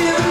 You.